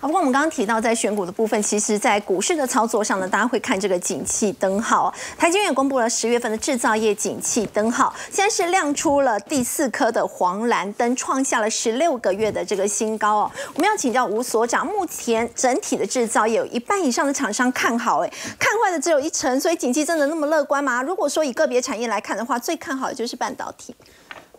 不过我们刚刚提到，在选股的部分，其实，在股市的操作上呢，大家会看这个景气灯号。台积电公布了十月份的制造业景气灯号，现在是亮出了第四颗的黄蓝灯，创下了十六个月的这个新高哦。我们要请教吴所长，目前整体的制造业有一半以上的厂商看好，哎，看坏的只有一成，所以景气真的那么乐观吗？如果说以个别产业来看的话，最看好的就是半导体。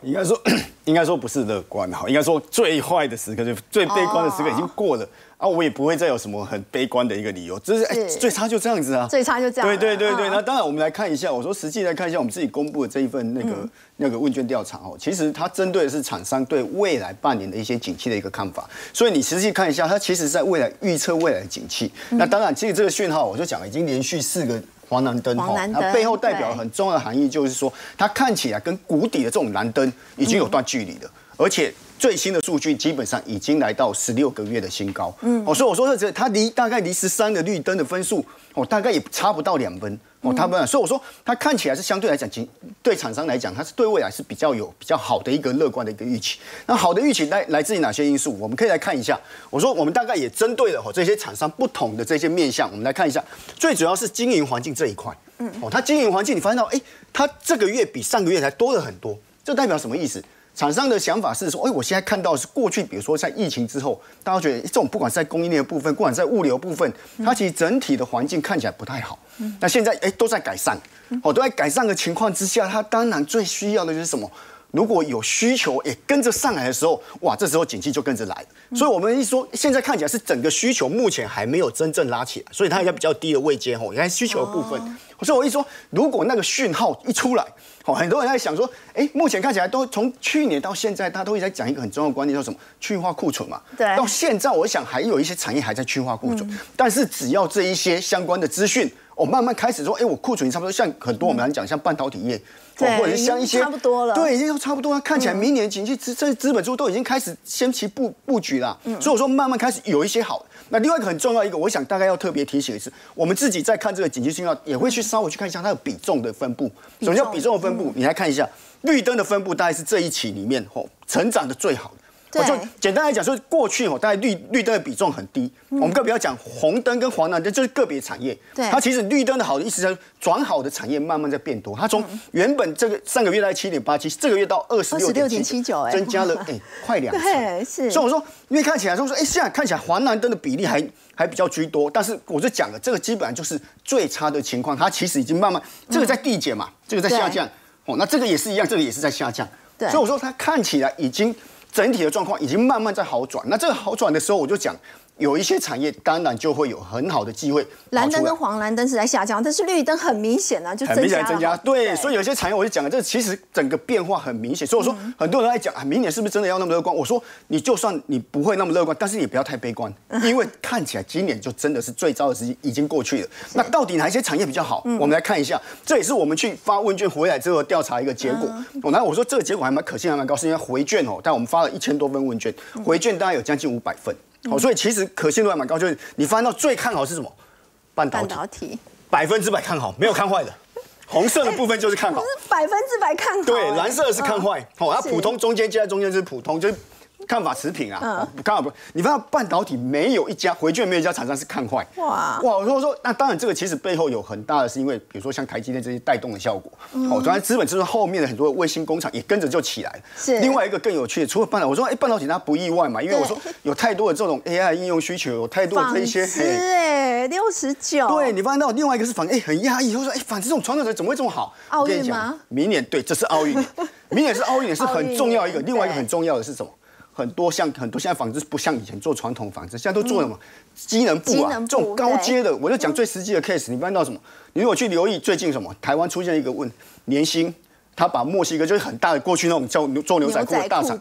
应该说，应该说不是乐观哈，应该说最坏的时刻就最悲观的时刻已经过了啊，我也不会再有什么很悲观的一个理由，就是哎，最差就这样子啊，最差就这样。对对对对，那当然我们来看一下，我说实际来看一下我们自己公布的这一份那个那个问卷调查哦，其实它针对的是厂商对未来半年的一些景气的一个看法，所以你实际看一下，它其实在未来预测未来的景气。那当然，其实这个讯号我就讲已经连续四个。黄蓝灯哈，它背后代表很重要的含义就是说，它看起来跟谷底的这种蓝灯已经有段距离了，而且最新的数据基本上已经来到十六个月的新高。嗯，哦，所以我说这它离大概离十三的绿灯的分数，哦，大概也差不到两分。哦，他们所以我说，它看起来是相对来讲，对厂商来讲，它是对未来是比较有比较好的一个乐观的一个预期。那好的预期来来自于哪些因素？我们可以来看一下。我说，我们大概也针对了哦这些厂商不同的这些面向，我们来看一下。最主要是经营环境这一块，嗯，哦，它经营环境，你发现到，哎，它这个月比上个月才多了很多，这代表什么意思？厂商的想法是说，哎，我现在看到是过去，比如说在疫情之后，大家觉得这种不管是在供应链的部分，不管在物流部分，它其实整体的环境看起来不太好。那现在哎都在改善，哦都在改善的情况之下，它当然最需要的就是什么？如果有需求也跟着上来的时候，哇，这时候景气就跟着来。所以我们一说，现在看起来是整个需求目前还没有真正拉起来，所以它在比较低的位阶吼。你看需求的部分，所以我一说，如果那个讯号一出来。哦，很多人在想说，哎，目前看起来都从去年到现在，他都一直在讲一个很重要的观念，叫什么？去化库存嘛。对。到现在，我想还有一些产业还在去化库存，但是只要这一些相关的资讯，我慢慢开始说，哎，我库存差不多，像很多我们来讲，像半导体业，或者是像一些差不多了，对，已经都差不多了。看起来明年经济资这资本主都已经开始先期布布局了，所以我说慢慢开始有一些好。那另外一个很重要一个，我想大概要特别提醒的是，我们自己在看这个紧急信号，也会去稍微去看一下它的比重的分布。什么叫比重的分布？你来看一下绿灯的分布，大概是这一期里面吼成长的最好的。我就简单来讲，说过去哦，大概绿绿灯的比重很低。我们更不要讲红灯跟黄蓝灯，就是个别产业。对，它其实绿灯的好的意思是转好的产业慢慢在变多。它从原本这个上个月在七点八七，这个月到二十六点七九，增加了 哎快两成。对，是。所以我说，因为看起来说说，哎，现在看起来黄蓝灯的比例还还比较居多，但是我就讲了，这个基本上就是最差的情况。它其实已经慢慢这个在递减嘛，这个在下降。哦，那这个也是一样，这个也是在下降。对。所以我说，它看起来已经。整体的状况已经慢慢在好转，那这个好转的时候，我就讲。有一些产业当然就会有很好的机会。蓝灯跟黄蓝灯是在下降，但是绿灯很明显啊，就很明显增加。对，所以有些产业我就讲了，这其实整个变化很明显。所以我说很多人在讲啊，明年是不是真的要那么乐观？我说你就算你不会那么乐观，但是也不要太悲观，因为看起来今年就真的是最糟的时机已经过去了。那到底哪一些产业比较好？我们来看一下，这也是我们去发问卷回来之后调查一个结果。我那我说这个结果还蛮可信，还蛮高，是因为回卷哦，但我们发了一千多份问卷，回卷大概有将近五百份。好，所以其实可信度还蛮高，就是你发现到最看好是什么？半导体，百分之百看好，没有看坏的。红色的部分就是看好，是百分之百看好。对，蓝色的是看坏。好，它普通中间接在中间是普通，就是。看法持平啊，看法不，你发现半导体没有一家回卷，没有一家厂商是看坏。哇哇，我说说，那当然这个其实背后有很大的是因为，比如说像台积电这些带动的效果。哦，当然资本就是后面的很多卫星工厂也跟着就起来了。是。另外一个更有趣的，除了半导，我说哎，半导体它不意外嘛，因为我说有太多的这种 AI 应用需求，有太多的这一些。是哎，六十九。对你发现到另外一个是反哎很压抑，我说哎，反正这种传统产怎么会这么好？奥运吗？明年对，这是奥运，明年是奥运，是很重要一个。另外一个很重要的是什么？很多像很多现在纺织不像以前做传统纺织，现在都做什么机能布啊，这种高阶的，我就讲最实际的 case。你搬到什么？你如果去留意最近什么，台湾出现一个问年薪，他把墨西哥就是很大的过去那种叫做牛仔裤的大厂，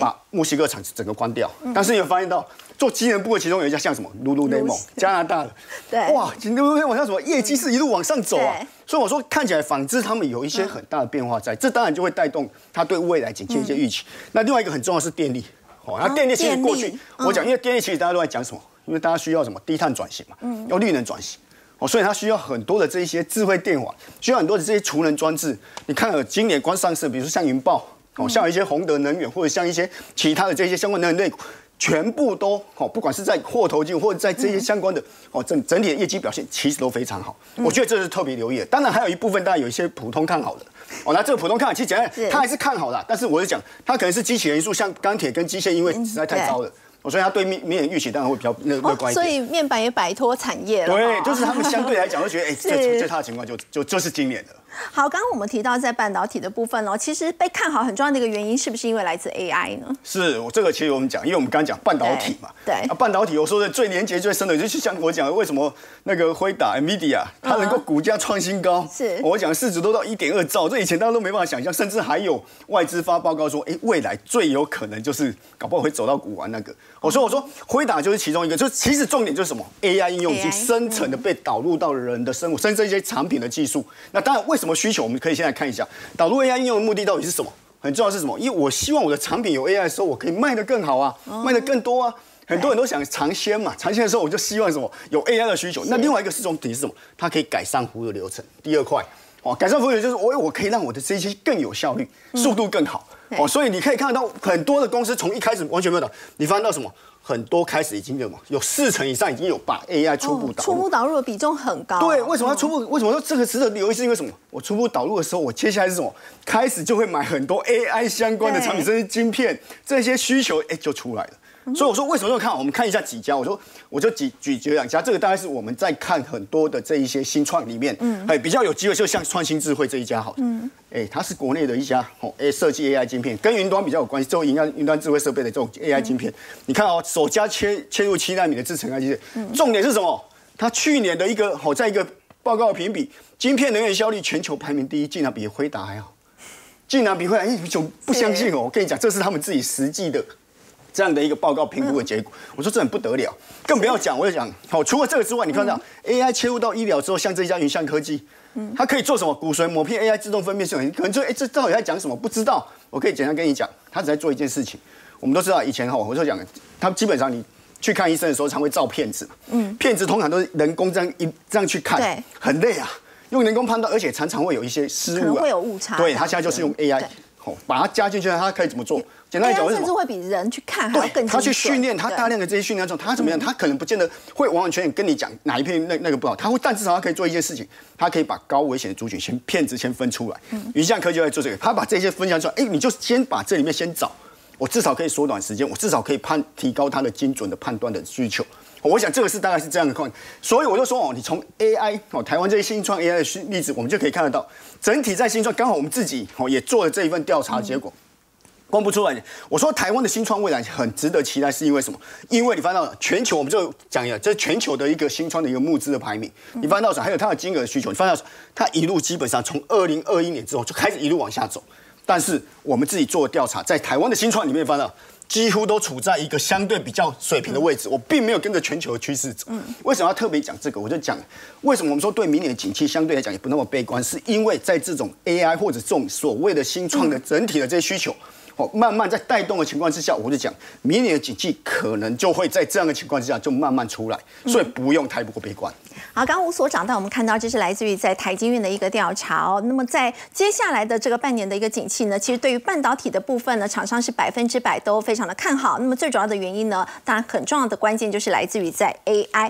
把墨西哥厂整个关掉。但是你有发现到做机能部的其中有一家像什么 Lululemon 加拿大的，对，哇，Lululemon 像什么业绩是一路往上走啊。所以我说看起来纺织他们有一些很大的变化在，这当然就会带动他对未来景气一些预期。那另外一个很重要是电力。哦，那电力其实过去我讲，因为电力其实大家都在讲什么？因为大家需要什么低碳转型嘛，嗯，要绿能转型，哦，所以它需要很多的这一些智慧电网，需要很多的这些储能装置。你看，今年光上市，比如说像云豹，哦，像一些宏德能源或者像一些其他的这些相关能源类股，全部都哦，不管是在货头进或者在这些相关的哦整整体的业绩表现，其实都非常好。我觉得这是特别留意的。当然还有一部分，当然有一些普通看好的。哦，那这个普通看好，其实讲它还是看好的，但是我是讲，它可能是机器元素，像钢铁跟机械，因为实在太糟了。所以他对明明年预期当然会比较乐乐观一点，所以面板也摆脱产业了。对，就是他们相对来讲会觉得，哎，最最差的情况就就就是今年的。好，刚刚我们提到在半导体的部分哦，其实被看好很重要的一个原因，是不是因为来自 AI 呢？是我这个其实我们讲，因为我们刚刚讲半导体嘛，对啊，半导体我说的最连接最深的，就是像我讲为什么那个辉达 NVIDIA 它能够股价创新高，是我讲市值都到一点二兆，这以前大家都没办法想象，甚至还有外资发报告说，哎，未来最有可能就是搞不好会走到股王那个。我说我说辉达就是其中一个，就是其实重点就是什么 AI 应用已经深层的被导入到人的生活，甚至一些产品的技术。那当然为什么需求，我们可以现在看一下导入 AI 应用的目的到底是什么？很重要是什么？因为我希望我的产品有 AI 的时候，我可以卖得更好啊，卖得更多啊。很多人都想尝鲜嘛，尝鲜的时候我就希望什么有 AI 的需求。那另外一个是重点是什么？它可以改善服务的流程。第二块哦，改善服务流程就是我我可以让我的这些更有效率，速度更好。哦，所以你可以看得到很多的公司从一开始完全没有的，你发现到什么？很多开始已经有嘛，有四成以上已经有把 AI 初步导入，初步导入的比重很高。对，为什么要初步？为什么说这个值得留意？是因为什么？我初步导入的时候，我接下来是什么？开始就会买很多 AI 相关的产品，这些晶片，这些需求哎就出来了。所以我说为什么要看？我们看一下几家。我说我就举举举两家。这个大概是我们在看很多的这一些新创里面，嗯，哎，比较有机会，就像创新智慧这一家好，嗯，哎，它是国内的一家哦，哎，设计 AI 晶片，跟云端比较有关系，做云端云端智慧设备的这种 AI 晶片。你看哦，首家切切入七纳米的制程 AI 晶片，重点是什么？它去年的一个好在一个报告评比，晶片能源效率全球排名第一，竟然比辉达还好，竟然比辉达，哎，就不相信哦。我跟你讲，这是他们自己实际的。这样的一个报告评估的结果，我说这很不得了，更不要讲。我就讲，好，除了这个之外，你看到 AI 切入到医疗之后，像这家云象科技，它可以做什么？骨髓抹片 AI 自动分辨系统，可能就哎，这到底在讲什么？不知道。我可以简单跟你讲，它只在做一件事情。我们都知道，以前哈，我就讲，它基本上你去看医生的时候，常会照片子嘛。嗯。片子通常都是人工这样一这样去看，对，很累啊，用人工判断，而且常常会有一些失误，会有误差。对，它现在就是用 AI。把它加进去，它可以怎么做？简单来讲，甚至会比人去看还要更他去训练，他大量的这些训练中，他怎么样？他可能不见得会完完全全跟你讲哪一片那那个不好，他会，但至少他可以做一件事情，他可以把高危险的族群先骗子先分出来。云象科就在做这个，他把这些分享出来，哎，你就先把这里面先找，我至少可以缩短时间，我至少可以判提高他的精准的判断的需求。我想这个是大概是这样的况，所以我就说哦，你从 AI 哦，台湾这些新创 AI 的例子，我们就可以看得到，整体在新创，刚好我们自己哦也做了这一份调查结果，公布出来。我说台湾的新创未来很值得期待，是因为什么？因为你翻到全球，我们就讲一下，这是全球的一个新创的一个募资的排名。你翻到什还有它的金额需求，你翻到它一路基本上从二零二一年之后就开始一路往下走，但是我们自己做调查，在台湾的新创里面翻到。几乎都处在一个相对比较水平的位置，我并没有跟着全球的趋势走。为什么要特别讲这个？我就讲为什么我们说对明年的景气相对来讲也不那么悲观，是因为在这种 AI 或者这种所谓的新创的整体的这些需求。哦，慢慢在带动的情况之下，我就讲，明年的景气可能就会在这样的情况之下就慢慢出来，所以不用太过悲观。好，刚刚吴所长带我们看到，这是来自于在台积院的一个调查哦。那么在接下来的这个半年的一个景气呢，其实对于半导体的部分呢，厂商是百分之百都非常的看好。那么最主要的原因呢，当然很重要的关键就是来自于在 AI。